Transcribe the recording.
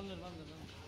慢点慢点慢点。